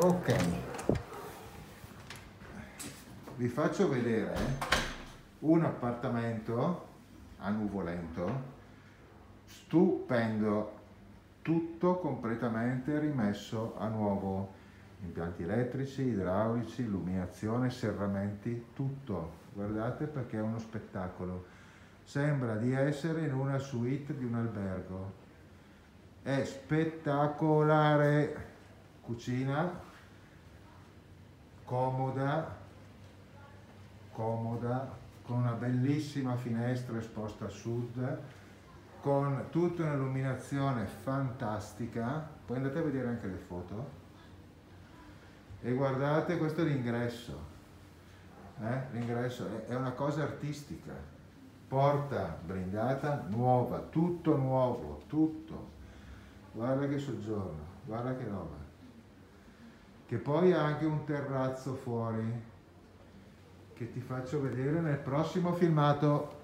ok. Vi faccio vedere un appartamento a nuvolento stupendo. Tutto completamente rimesso a nuovo. Impianti elettrici, idraulici, illuminazione, serramenti, tutto. Guardate perché è uno spettacolo. Sembra di essere in una suite di un albergo. È spettacolare. Cucina comoda comoda con una bellissima finestra esposta a sud con tutta un'illuminazione fantastica poi andate a vedere anche le foto e guardate questo è l'ingresso eh? l'ingresso è una cosa artistica porta blindata nuova tutto nuovo tutto guarda che soggiorno, guarda che roba. Che poi ha anche un terrazzo fuori che ti faccio vedere nel prossimo filmato.